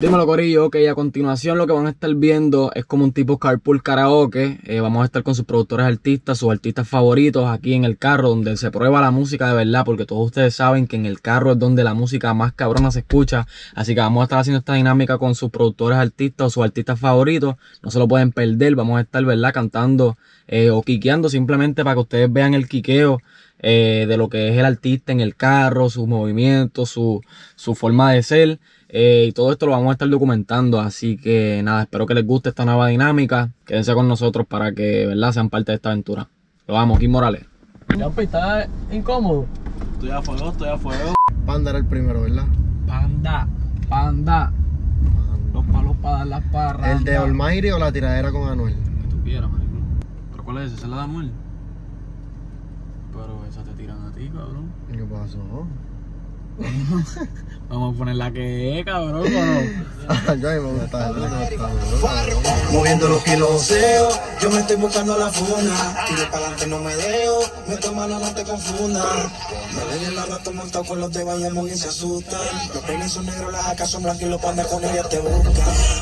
Dímelo Corillo, ok, a continuación lo que van a estar viendo es como un tipo carpool karaoke, eh, vamos a estar con sus productores artistas, sus artistas favoritos aquí en el carro donde se prueba la música de verdad porque todos ustedes saben que en el carro es donde la música más cabrona se escucha, así que vamos a estar haciendo esta dinámica con sus productores artistas o sus artistas favoritos, no se lo pueden perder, vamos a estar verdad cantando eh, o quiqueando simplemente para que ustedes vean el quiqueo eh, de lo que es el artista en el carro, sus movimientos, su, su forma de ser. Eh, y todo esto lo vamos a estar documentando. Así que nada, espero que les guste esta nueva dinámica. Quédense con nosotros para que ¿verdad? sean parte de esta aventura. Lo vamos, Kim Morales. Yampi, ¿estás incómodo? Estoy a fuego, estoy a fuego. Panda era el primero, ¿verdad? Panda, panda. Los palos para dar las parras. ¿El de Almighty o la tiradera con Anuel? Que tú quieras, marico. ¿Pero cuál es ese? ¿Esa es la de Anuel? Pero esa te tiran a ti, cabrón. ¿Qué pasó? Vamos a poner la que es, cabrón. me me. Moviendo los kiloseos, yo me estoy buscando la funa. Tiro para adelante, no me dejo. Meto mano, no te confundas. Me ven en la rato montado con los de Bayamón y se asustan. Los peines son negros, las acá son blancas y los pandas con ellas te buscan.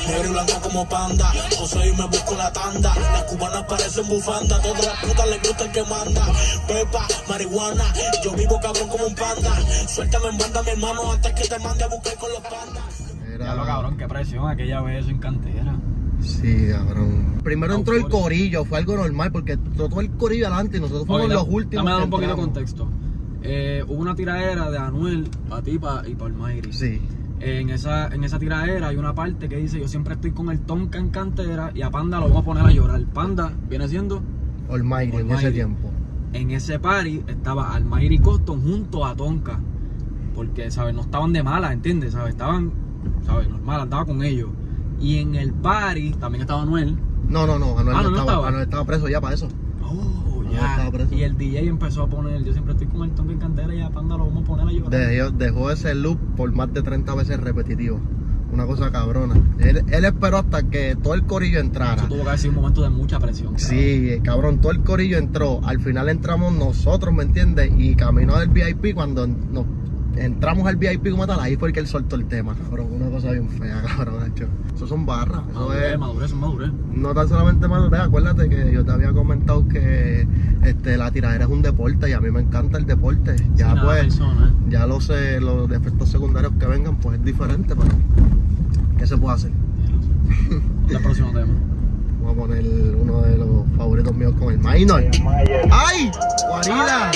Negro y blanco como panda. Yo soy y me busco la tanda. Las cubanas parecen bufanda. Todas las putas les gusta el que manda. Pepa, marihuana. Yo vivo cabrón como un panda. Suéltame en banda, mi hermano, antes que te mande a buscar con los pandas. Era- Ya lo cabrón, qué presión. Aquella vez eso en cantera. Sí, cabrón. Primero entró el corillo, fue algo normal porque todo el corillo adelante y nosotros fuimos Oye, los últimos. Dame que un poquito de contexto. Eh, hubo una tiradera de Anuel para ti pa- y para el Mayri. Sí. En esa, en esa tiradera hay una parte que dice yo siempre estoy con el Tonka en cantera y a Panda lo vamos a poner a llorar. Panda viene siendo Almighty en ese tiempo. en ese party estaba Almairi Coston junto a Tonka. Porque, ¿sabes? No estaban de mala, ¿entiendes? ¿Sabes? Estaban, ¿sabes? Normal, andaba con ellos. Y en el party también estaba Anuel. No, no, no, Anuel Ah, no, ¿no estaba, estaba? Anuel estaba preso ya para eso. Oh, Anuel estaba ya. preso. Y el DJ empezó a poner, yo siempre estoy con el Tonka en cantera y a Panda lo vamos a poner a llorar. Dejó, dejó ese loop por más de 30 veces repetitivo. Una cosa cabrona. Él, él esperó hasta que todo el corillo entrara. Eso tuvo que haber sido un momento de mucha presión. cabrón. Sí, cabrón, todo el corillo entró. Al final entramos nosotros, ¿me entiendes? Y camino del VIP, cuando nos entramos al VIP como tal, ahí fue el que él soltó el tema, cabrón. Una cosa bien fea, cabrón, hecho. Eso son barras. Eso Madurez, es, madurez, no tan solamente madurez, acuérdate que yo te había comentado que este, la tiradera es un deporte y a mí me encanta el deporte. Ya Sí, pues, personal. ya lo sé, los efectos secundarios que vengan, pues es diferente, pero ¿qué se puede hacer? El próximo tema. Vamos a poner uno de los favoritos míos con el minor. ¡Ay! ¡Guarida!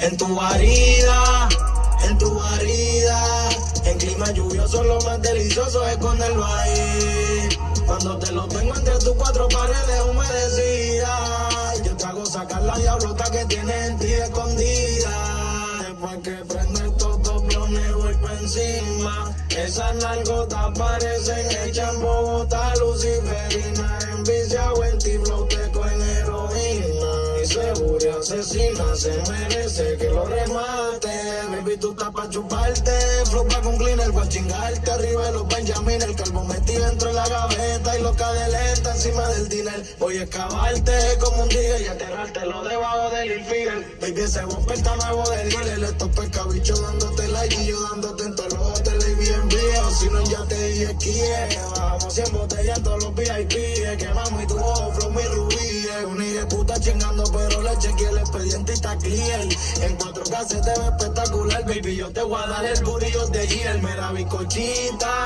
En tu guarida, en tu guarida, en clima lluvioso lo más delicioso es esconderlo ahí. Cuando te lo tengo entre tus cuatro paredes humedecidas, yo te hago sacar la diablota que tienes en ti escondida. Después que prende el todo blones voy encima. Esas nalgotas parecen hechas en Bogotá, Luciferina, enviciado en ti, flow te cogen heroína. Y asesina, se merece que lo remate. Baby, tú estás pa' chuparte, flow pa' con cleaner, pa' chingarte. Arriba de los Benjamin, el calvo metido dentro de la gaveta y loca de lenta encima del dinero. Voy a excavarte como un día y enterrártelo debajo del infidel. Baby, ese bumper está nuevo del dealer. Estos pescabichos dándote like y yo dándote en todos los hoteles y bien viejo. Si no, ya te dije que Bajamos 100 botellas todos los VIP. Que mami, tu ojo, flow, mi rubí. Una puta chingando, pero le chequeé el expediente y está clear. En 4K se te ve espectacular, baby. Yo te voy a dar el burillo de Giel, mera bicochita.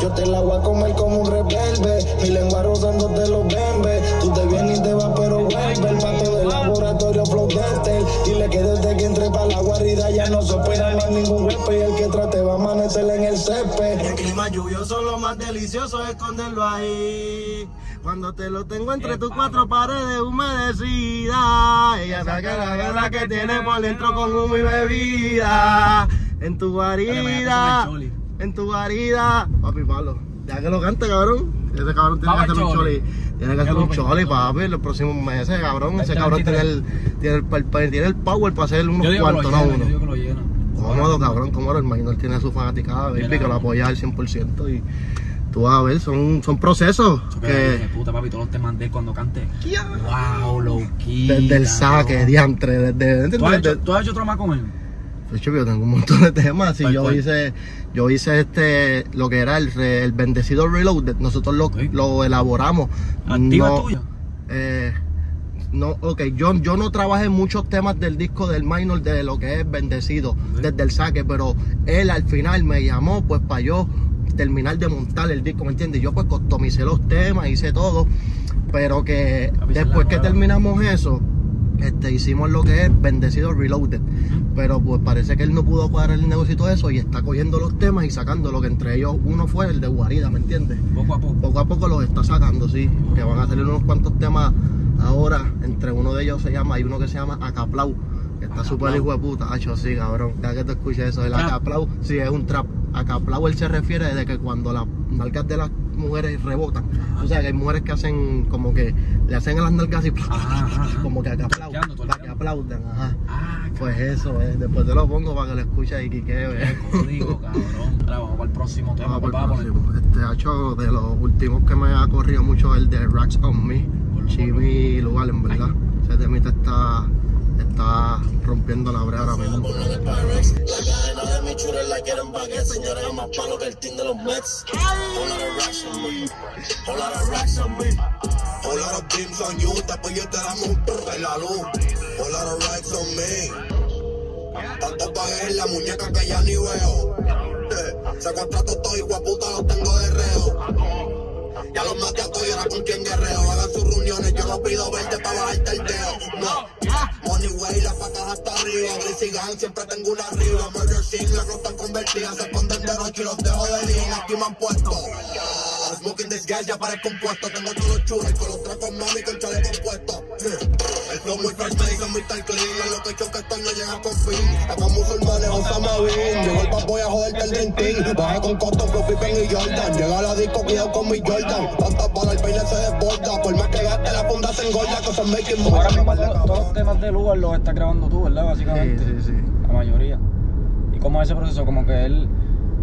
Yo te la voy a comer como un rebelde. Mi lengua rozándote los bembes. Tú te vienes y te vas, pero vuelve. El pato del laboratorio Flow Dental. Dile que desde que entré pa' la guarida ya no se puede más ningún golpe. Y el que trate va a amanecer en el césped. El clima lluvioso, lo más delicioso es esconderlo ahí. Cuando te lo tengo entre tus cuatro paredes humedecidas. Ella saca la garra que tiene por dentro con humo y bebida. En tu guarida. En tu guarida. Papi, palo. Ya que lo cante, cabrón. Ese cabrón tiene que hacer un choli. Tiene que hacer un choli, papi, los próximos meses, cabrón. Ese cabrón tiene el, tiene el, el- tiene el power para hacer unos cuantos, no yo uno. que lo. Cómodo, cabrón, cómodo. El minor tiene su fanaticada, baby, que lo apoya al 100% y Tú vas a ver, son, son procesos Eso que que... Puta, papi, todos de él cuando cante. Wow, loquita. desde el saque, diantre, desde, ¿Tú has, desde- hecho, ¿Tú has hecho trama con él? Hecho, yo tengo un montón de temas. ¿Cuál, yo cuál? hice, yo hice este, lo que era el, re- el bendecido reload. Nosotros lo, lo elaboramos. ¿Activa No, tuya? eh, no, ok, yo, yo no trabajé muchos temas del disco del minor de lo que es bendecido, desde el saque, pero él al final me llamó pues para yo terminar de montar el disco, ¿me entiendes? Yo pues customicé los temas, hice todo, pero que después que terminamos eso, este, hicimos lo que es bendecido reloaded. Pero pues parece que él no pudo cuadrar el negocio y todo eso y está cogiendo los temas y sacando lo que entre ellos uno fue el de Guarida, ¿me entiendes? Poco a poco. Poco a poco los está sacando, sí. Que van a salir unos cuantos temas ahora. Entre uno de ellos se llama, hay uno que se llama Acaplau. Está súper hijo de puta. Hacho, sí, cabrón. Ya que te escuches eso. El Trap. Acaplau, sí, es un trap. Acaplau él se refiere de que cuando las nalgas de las mujeres rebotan. O sea, que hay mujeres que hacen como que le hacen a las nalgas y como que. Twerkeando, Para que aplaudan, ajá. Ah, Pues eso, eh. después te lo pongo para que lo escuches y quique, eh. qué código, cabrón. Vamos para el próximo tema. Vamos por el poner- próximo. Este hacho de los últimos que me ha corrido mucho es el de Racks on Me. Chimi lugar en verdad. Ese temita está, está rompiendo la brea mismo. Un perro en la muñeca que ya ni veo. Eh, Secuestrato todo y guaputa los tengo de reo. Ya los maté a todos y ahora con quien guerreo. Hagan sus reuniones, yo no pido verte para bajarte el hasta arriba. Y gang, siempre tengo una arriba. Murder scene, las rotas convertidas. Se esconden de noche y los dejo de día. Aquí me han puesto. Smoking this gas, ya parezco un puesto. Tengo todos los churros con los trapos mami con chaleco puesto. El flow muy fresh, me dicen muy tan clean. En lo que choque esto no llega con fin. Acá musulmanes, Osama Bin. Llegó el papo y a joderte el team. Baja con Cotton, Flow, Pippen y Jordan. Llega a la disco, cuidado con mi Jordan. Peine se desborda. Por más que gaste, la funda se engorda. Cosas making more. Ahora mismo todos, todos los temas de Lugar los estás grabando tú, ¿verdad? Básicamente. Sí, sí, sí. La mayoría. ¿Y cómo es ese proceso? Como que él,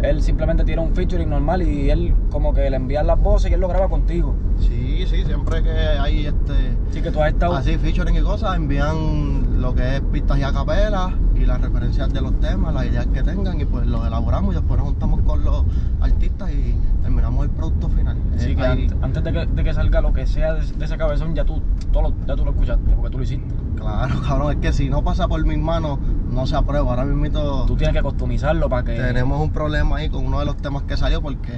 él simplemente tira un featuring normal y él como que le envía las voces y él lo graba contigo. Sí, sí, siempre que hay este Así que tú has estado... así featuring y cosas, envían lo que es pistas y acapelas y las referencias de los temas, las ideas que tengan y pues los elaboramos y después nos juntamos con los artistas y terminamos el producto final. Sí, que antes, antes de, que, de que salga lo que sea de, de ese cabezón, ya tú, todo lo, ya tú lo escuchaste, porque tú lo hiciste. Claro, cabrón, es que si no pasa por mis manos, no se aprueba. Ahora mismo Tú tienes que customizarlo para que... tenemos un problema ahí con uno de los temas que salió porque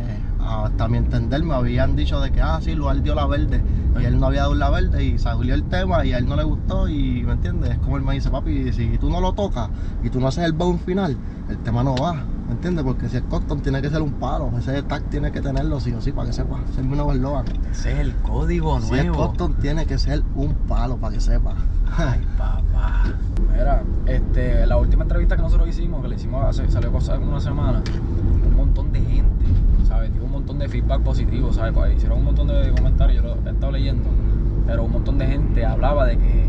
hasta mi entender me habían dicho de que, ah, sí, Luar dio la verde y él no había dado la verde y salió el tema y a él no le gustó y, ¿me entiendes? Es como él me dice, papi, si tú no lo tocas y tú no haces el bound final, el tema no va, ¿me entiendes? Porque si es custom tiene que ser un palo, ese tag tiene que tenerlo sí o sí para que sepa, ese es mi nuevo eslogan. Ese es el código Si es nuevo. custom tiene que ser un palo para que sepa. Ay, papá. Mira, este, la última entrevista que nosotros hicimos, que le hicimos hace, salió cosa en una semana, un montón de gente, ¿sabes? Dio un montón de feedback positivo, ¿sabes? Pues Hicieron un montón de comentarios, yo lo he estado leyendo, pero un montón de gente hablaba de que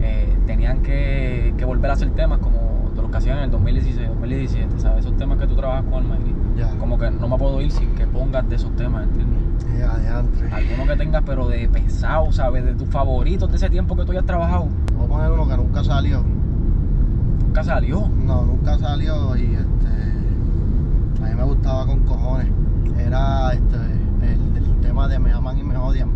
eh, tenían que, que volver a hacer temas como de los que hacían en el 2016, 2017, ¿sabes? Esos temas que tú trabajas con Almighty. Ya. Como que no me puedo ir sin que pongas de esos temas, ¿entiendes? Adiantre. Alguno que tengas, pero de pesado, ¿sabes? De tus favoritos de ese tiempo que tú hayas trabajado. Voy a poner uno que nunca salió. Nunca salió. No, nunca salió y este. A mí me gustaba con cojones. Era este el, el tema de Me aman y me odian.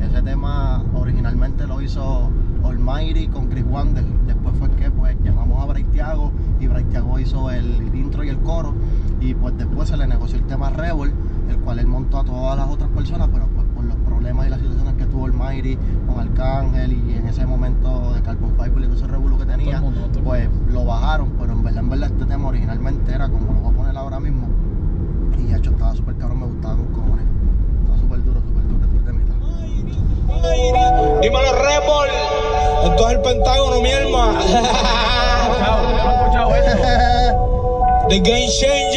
Ese tema originalmente lo hizo Almighty con Chris Wander. Después fue que pues llamamos a Braithiago y Braithiago hizo el intro y el coro. Y pues después se le negoció el tema Rebel, el cual él montó a todas las otras personas, pero pues por los problemas y las situaciones que tuvo Almighty con Arcángel y en ese momento de Carbon Fiber y todo ese revuelo que tenía, mundo, pues lo bajaron, pero en verdad, en verdad este tema originalmente era como lo voy a poner ahora mismo. Y hecho estaba súper caro, me gustaba con cojones. Estaba súper duro, súper duro este temita. Dímelo, Rebol. Esto es el Pentágono, mi alma. Chao, yo no he escuchado esto. The Game Changer.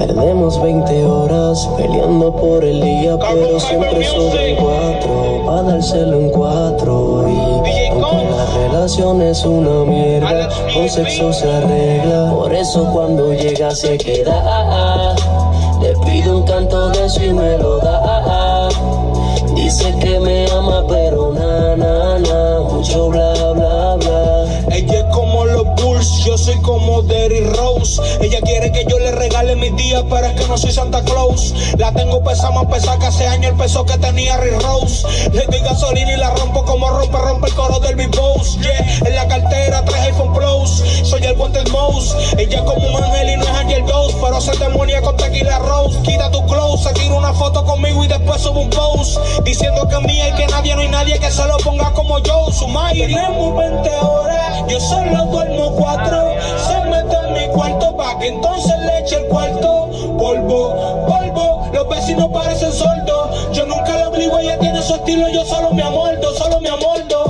Perdemos 20 horas peleando por el día, pero siempre sobran cuatro. Pa' dárselo en cuatro. Y aunque la relación es una mierda, con sexo se arregla. Por eso cuando llega se queda. Le pido un canto de eso y me lo da. Dice que me como Derrick Rose. Ella quiere que yo le regale mis días, pero es que no soy Santa Claus. La tengo pesada más pesada que hace años el peso que tenía Rick Rose. Le doy gasolina y la rompo como rompe, rompe el coro del Big Boss. Yeah, en la cartera tres iPhone Plus. Soy el Wanted Mouse. Ella es como un ángel y no es Angel Dose, pero se demonia con tequila Rose. Quita tu clothes, se tira una foto conmigo y después sube un post. Diciendo que es mía y que nadie, no hay nadie que se lo ponga como yo. Su Tenemos 20 horas, yo solo duermo cuatro. Se mete en mi cuarto pa' que entonces le eche el cuarto. Polvo, polvo, los vecinos parecen sordos. Yo nunca le obligo, ella tiene su estilo, yo solo me amoldo, solo me amoldo.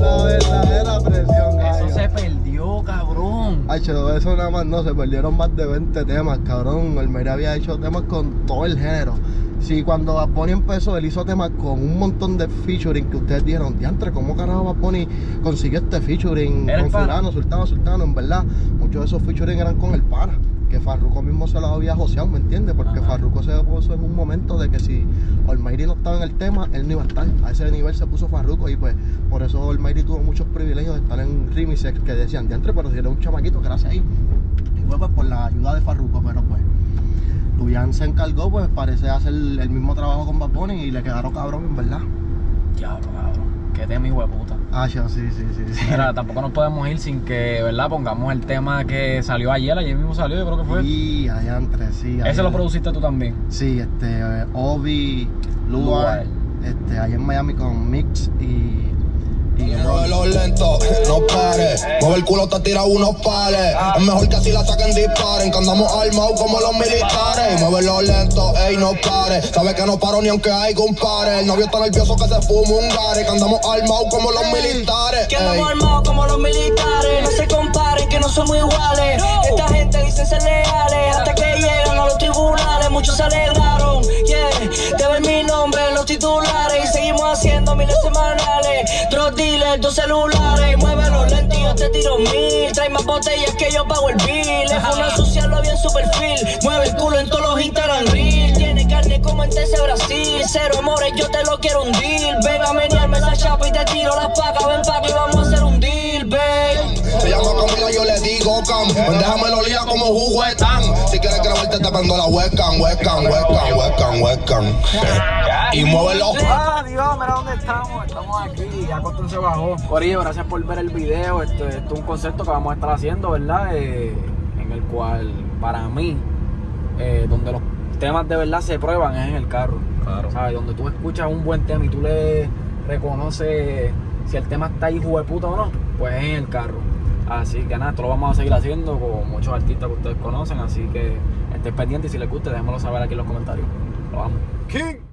La verdadera presión, Eso gallo. se perdió, cabrón. Ay, chelo, eso nada más no, se perdieron más de 20 temas, cabrón. El Mary había hecho temas con todo el género. Sí, cuando Bad Bunny empezó, él hizo temas con un montón de featuring que ustedes dijeron, diantre, ¿cómo carajo Bad Bunny consiguió este featuring con pana. fulano, sultano, sultano? En verdad, muchos de esos featuring eran con el pana, que Farruko mismo se los había joseado, ¿me entiendes? Porque Ajá. Farruko se puso en un momento de que si Almighty no estaba en el tema, él no iba a estar. A ese nivel se puso Farruko y pues por eso Almighty tuvo muchos privilegios de estar en remixes que decían, diantre, pero si era un chamaquito, era ahí? Y fue pues por la ayuda de Farruko, pero pues Luyan se encargó, pues parece hacer el mismo trabajo con Bad Bunny y le quedaron cabrón, en verdad. Diablo, cabrón. Qué tema, hijo de puta. Ah, yo, sí, sí, sí, sí. Mira, tampoco nos podemos ir sin que, ¿verdad? Pongamos el tema que salió ayer, ayer mismo salió, yo creo que fue. Y adiantre, sí. Ese ayer- lo produciste tú también. Sí, este, Obi. Luar, este, allá en Miami con Mix y... y Muévelo lento, no pares. Mueve el culo, te tira unos pares. Es mejor que así la saquen, disparen. Que andamos armados como los militares. Muévelo lento, ey, no pares. Sabe que no paro ni aunque hay compare. El novio está nervioso que se fuma un gare. Que andamos armados como los militares. Que andamos armados como los militares. No se comparen, que no somos iguales. Esta gente dice ser leales. Hasta que llegan a los tribunales, muchos se alegraron. Yeah, de ver mi nombre haciendo miles semanales. Drug dealer, dos celulares. Muévelo lento y yo te tiro mil. Trae más botellas que yo pago el bill. Es una asociarlo bien su perfil. Mueve el culo en todos los Instagram Reel. Tiene carne como en TC Brasil. Cero amores, yo te lo quiero hundir. Ven a menearme esa chapa y te tiro las pacas. Ven pa' le digo Cam. Déjame lo lía como juguetán. Si quieres grabarte, te prendo la webcam, webcam, webcam, webcam, webcam. Y muévelo. Ah, Dios, mira dónde estamos. Estamos aquí, ya Costum se bajó. Corillo, gracias por ver el video. Esto, esto es un concepto que vamos a estar haciendo, ¿verdad? Eh, en el cual, para mí, eh, donde los temas de verdad se prueban es en el carro. Claro. ¿Sabes? Donde tú escuchas un buen tema y tú le reconoces si el tema está hijo de puta o no, pues es en el carro. Así que nada, esto lo vamos a seguir haciendo con muchos artistas que ustedes conocen. Así que estén pendientes y si les gusta, déjenmelo saber aquí en los comentarios. Lo vamos. King.